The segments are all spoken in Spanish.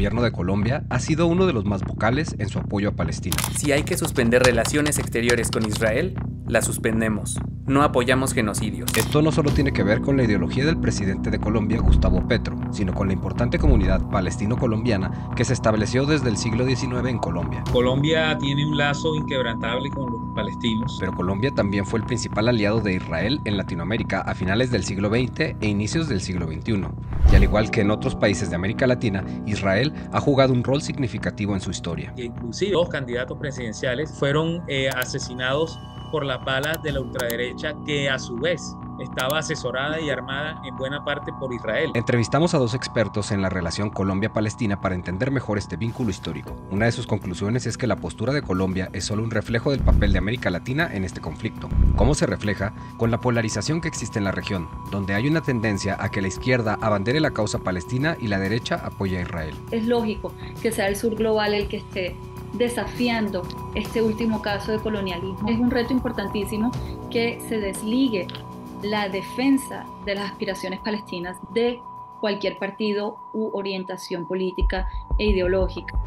gobierno de Colombia ha sido uno de los más vocales en su apoyo a Palestina. Si hay que suspender relaciones exteriores con Israel, la suspendemos. No apoyamos genocidios. Esto no solo tiene que ver con la ideología del presidente de Colombia, Gustavo Petro, sino con la importante comunidad palestino-colombiana que se estableció desde el siglo XIX en Colombia. Colombia tiene un lazo inquebrantable con los palestinos. Pero Colombia también fue el principal aliado de Israel en Latinoamérica a finales del siglo XX e inicios del siglo XXI. Y al igual que en otros países de América Latina, Israel ha jugado un rol significativo en su historia. Inclusive dos candidatos presidenciales fueron eh, asesinados por las balas de la ultraderecha que a su vez estaba asesorada y armada en buena parte por Israel. Entrevistamos a dos expertos en la relación Colombia-Palestina para entender mejor este vínculo histórico. Una de sus conclusiones es que la postura de Colombia es solo un reflejo del papel de América Latina en este conflicto. ¿Cómo se refleja? Con la polarización que existe en la región, donde hay una tendencia a que la izquierda abandere la causa palestina y la derecha apoye a Israel. Es lógico que sea el sur global el que esté desafiando este último caso de colonialismo. Es un reto importantísimo que se desligue la defensa de las aspiraciones palestinas de cualquier partido u orientación política e ideológica.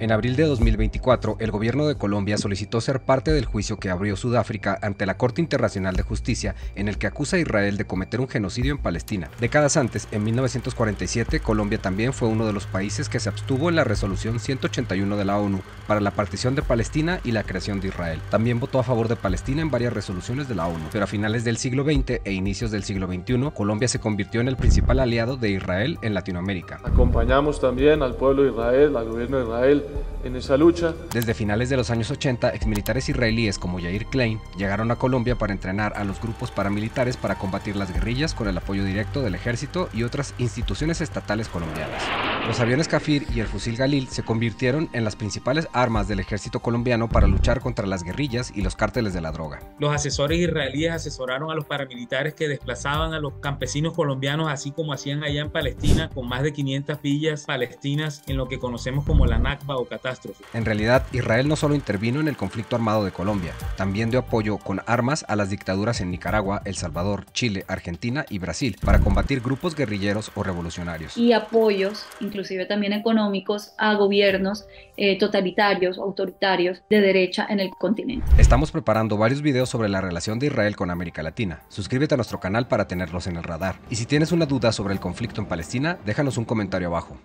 En abril de 2024, el gobierno de Colombia solicitó ser parte del juicio que abrió Sudáfrica ante la Corte Internacional de Justicia en el que acusa a Israel de cometer un genocidio en Palestina. Décadas antes, en 1947, Colombia también fue uno de los países que se abstuvo en la resolución 181 de la ONU para la partición de Palestina y la creación de Israel. También votó a favor de Palestina en varias resoluciones de la ONU, pero a finales del siglo XX e inicios del siglo XXI, Colombia se convirtió en el principal aliado de Israel en Latinoamérica. Acompañamos también al pueblo de Israel, al gobierno de Israel, en esa lucha. Desde finales de los años 80, exmilitares israelíes como Yair Klein llegaron a Colombia para entrenar a los grupos paramilitares para combatir las guerrillas con el apoyo directo del ejército y otras instituciones estatales colombianas. Los aviones Kafir y el fusil Galil se convirtieron en las principales armas del ejército colombiano para luchar contra las guerrillas y los cárteles de la droga. Los asesores israelíes asesoraron a los paramilitares que desplazaban a los campesinos colombianos, así como hacían allá en Palestina, con más de 500 villas palestinas en lo que conocemos como la Nakba o catástrofe. En realidad, Israel no solo intervino en el conflicto armado de Colombia, también dio apoyo con armas a las dictaduras en Nicaragua, El Salvador, Chile, Argentina y Brasil para combatir grupos guerrilleros o revolucionarios. Y apoyos, inclusive también económicos, a gobiernos eh, totalitarios, autoritarios de derecha en el continente. Estamos preparando varios videos sobre la relación de Israel con América Latina. Suscríbete a nuestro canal para tenerlos en el radar. Y si tienes una duda sobre el conflicto en Palestina, déjanos un comentario abajo.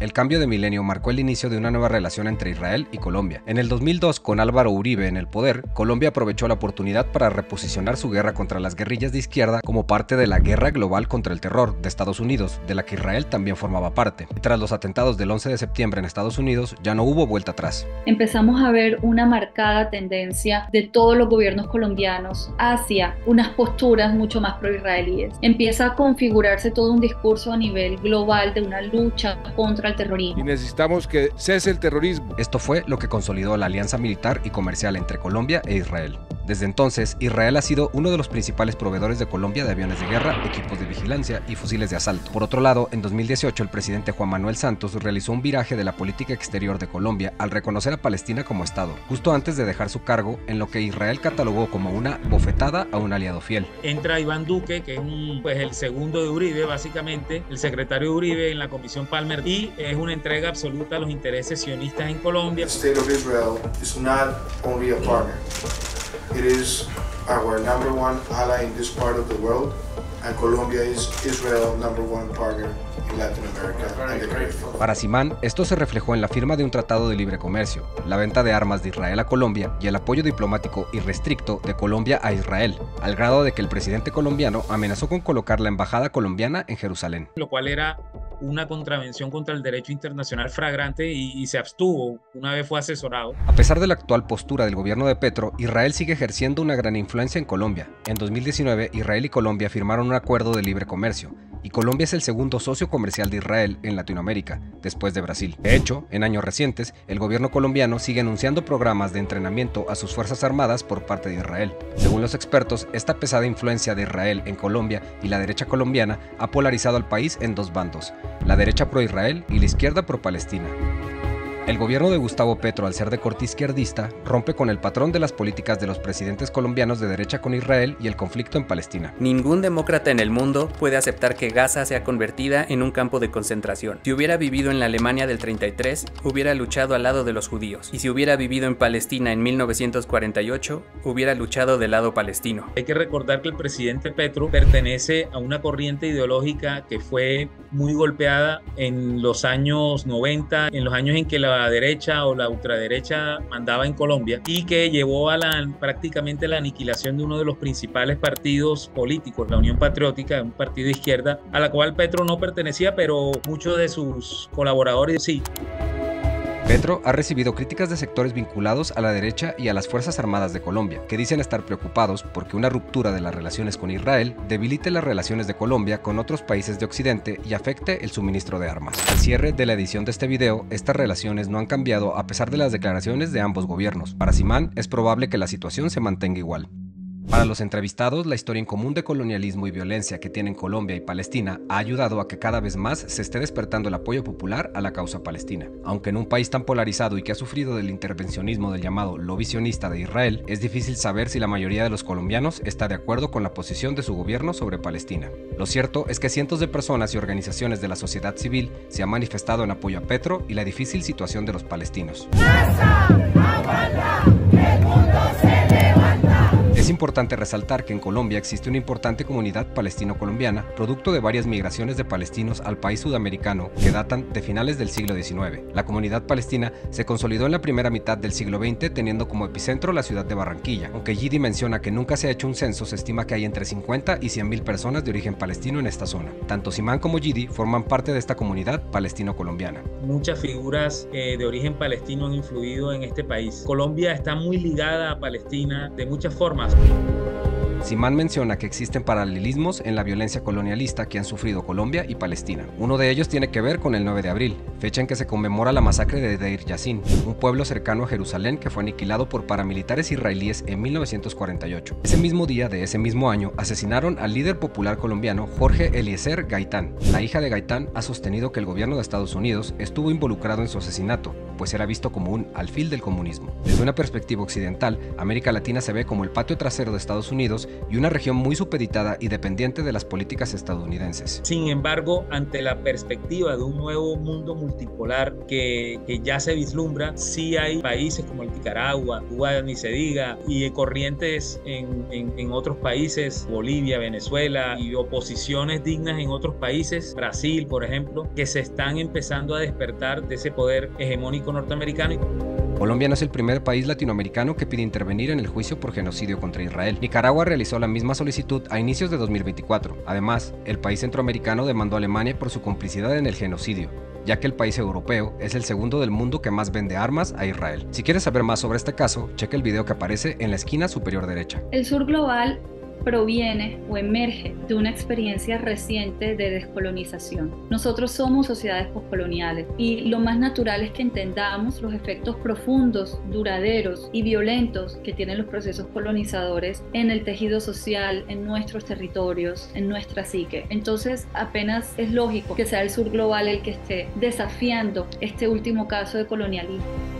El cambio de milenio marcó el inicio de una nueva relación entre Israel y Colombia. En el 2002, con Álvaro Uribe en el poder, Colombia aprovechó la oportunidad para reposicionar su guerra contra las guerrillas de izquierda como parte de la guerra global contra el terror de Estados Unidos, de la que Israel también formaba parte. tras los atentados del 11 de septiembre en Estados Unidos, ya no hubo vuelta atrás. Empezamos a ver una marcada tendencia de todos los gobiernos colombianos hacia unas posturas mucho más pro-israelíes. Empieza a configurarse todo un discurso a nivel global de una lucha contra el terrorismo. Y necesitamos que cese el terrorismo. Esto fue lo que consolidó la alianza militar y comercial entre Colombia e Israel. Desde entonces, Israel ha sido uno de los principales proveedores de Colombia de aviones de guerra, equipos de vigilancia y fusiles de asalto. Por otro lado, en 2018 el presidente Juan Manuel Santos realizó un viraje de la política exterior de Colombia al reconocer a Palestina como Estado, justo antes de dejar su cargo en lo que Israel catalogó como una bofetada a un aliado fiel. Entra Iván Duque, que es un, pues, el segundo de Uribe, básicamente, el secretario de Uribe en la Comisión Palmer, y es una entrega absoluta a los intereses sionistas en Colombia. The state of Israel is not only a partner. It is our number one ally in this part of the world, and Colombia is Israel's number one partner in Latin America and the Caribbean. Para Simán, esto se reflejó en la firma de un tratado de libre comercio, la venta de armas de Israel a Colombia y el apoyo diplomático irrestricto de Colombia a Israel, al grado de que el presidente colombiano amenazó con colocar la embajada colombiana en Jerusalén. Lo cual era una contravención contra el derecho internacional fragrante y, y, se abstuvo una vez fue asesorado. A pesar de la actual postura del gobierno de Petro, Israel sigue ejerciendo una gran influencia en Colombia. En 2019, Israel y Colombia firmaron un acuerdo de libre comercio, y Colombia es el segundo socio comercial de Israel en Latinoamérica, después de Brasil. De hecho, en años recientes, el gobierno colombiano sigue anunciando programas de entrenamiento a sus Fuerzas Armadas por parte de Israel. Según los expertos, esta pesada influencia de Israel en Colombia y la derecha colombiana ha polarizado al país en dos bandos, la derecha pro-Israel y la izquierda pro-Palestina. El gobierno de Gustavo Petro, al ser de corte izquierdista, rompe con el patrón de las políticas de los presidentes colombianos de derecha con Israel y el conflicto en Palestina. Ningún demócrata en el mundo puede aceptar que Gaza sea convertida en un campo de concentración. Si hubiera vivido en la Alemania del 33, hubiera luchado al lado de los judíos. Y si hubiera vivido en Palestina en 1948, hubiera luchado del lado palestino. Hay que recordar que el presidente Petro pertenece a una corriente ideológica que fue muy golpeada en los años 90, en los años en que la derecha o la ultraderecha mandaba en Colombia y que llevó a la, prácticamente la aniquilación de uno de los principales partidos políticos, la Unión Patriótica, un partido de izquierda, a la cual Petro no pertenecía, pero muchos de sus colaboradores sí. Petro ha recibido críticas de sectores vinculados a la derecha y a las Fuerzas Armadas de Colombia, que dicen estar preocupados porque una ruptura de las relaciones con Israel debilite las relaciones de Colombia con otros países de Occidente y afecte el suministro de armas. Al cierre de la edición de este video, estas relaciones no han cambiado a pesar de las declaraciones de ambos gobiernos. Para Simán, es probable que la situación se mantenga igual. Para los entrevistados, la historia en común de colonialismo y violencia que tienen Colombia y Palestina ha ayudado a que cada vez más se esté despertando el apoyo popular a la causa palestina. Aunque en un país tan polarizado y que ha sufrido del intervencionismo del llamado lo visionista de Israel, es difícil saber si la mayoría de los colombianos está de acuerdo con la posición de su gobierno sobre Palestina. Lo cierto es que cientos de personas y organizaciones de la sociedad civil se han manifestado en apoyo a Petro y la difícil situación de los palestinos. Es importante resaltar que en Colombia existe una importante comunidad palestino-colombiana, producto de varias migraciones de palestinos al país sudamericano que datan de finales del siglo XIX. La comunidad palestina se consolidó en la primera mitad del siglo XX teniendo como epicentro la ciudad de Barranquilla. Aunque Gidi menciona que nunca se ha hecho un censo, se estima que hay entre 50 y 100 mil personas de origen palestino en esta zona. Tanto Simán como Gidi forman parte de esta comunidad palestino-colombiana. Muchas figuras eh, de origen palestino han influido en este país. Colombia está muy ligada a Palestina de muchas formas. Simán menciona que existen paralelismos en la violencia colonialista que han sufrido Colombia y Palestina. Uno de ellos tiene que ver con el 9 de abril, fecha en que se conmemora la masacre de Deir Yassin, un pueblo cercano a Jerusalén que fue aniquilado por paramilitares israelíes en 1948. Ese mismo día de ese mismo año asesinaron al líder popular colombiano Jorge Eliezer Gaitán. La hija de Gaitán ha sostenido que el gobierno de Estados Unidos estuvo involucrado en su asesinato, pues era visto como un alfil del comunismo. Desde una perspectiva occidental, América Latina se ve como el patio trasero de Estados Unidos y una región muy supeditada y dependiente de las políticas estadounidenses. Sin embargo, ante la perspectiva de un nuevo mundo multipolar que, que ya se vislumbra, sí hay países como el Nicaragua, Cuba ni se diga, y corrientes en, en, en otros países, Bolivia, Venezuela, y oposiciones dignas en otros países, Brasil, por ejemplo, que se están empezando a despertar de ese poder hegemónico norteamericano. Colombia no es el primer país latinoamericano que pide intervenir en el juicio por genocidio contra Israel. Nicaragua realizó la misma solicitud a inicios de 2024. Además, el país centroamericano demandó a Alemania por su complicidad en el genocidio ya que el país europeo es el segundo del mundo que más vende armas a Israel. Si quieres saber más sobre este caso, cheque el video que aparece en la esquina superior derecha. El sur global proviene o emerge de una experiencia reciente de descolonización. Nosotros somos sociedades postcoloniales y lo más natural es que entendamos los efectos profundos, duraderos y violentos que tienen los procesos colonizadores en el tejido social, en nuestros territorios, en nuestra psique. Entonces apenas es lógico que sea el sur global el que esté desafiando este último caso de colonialismo.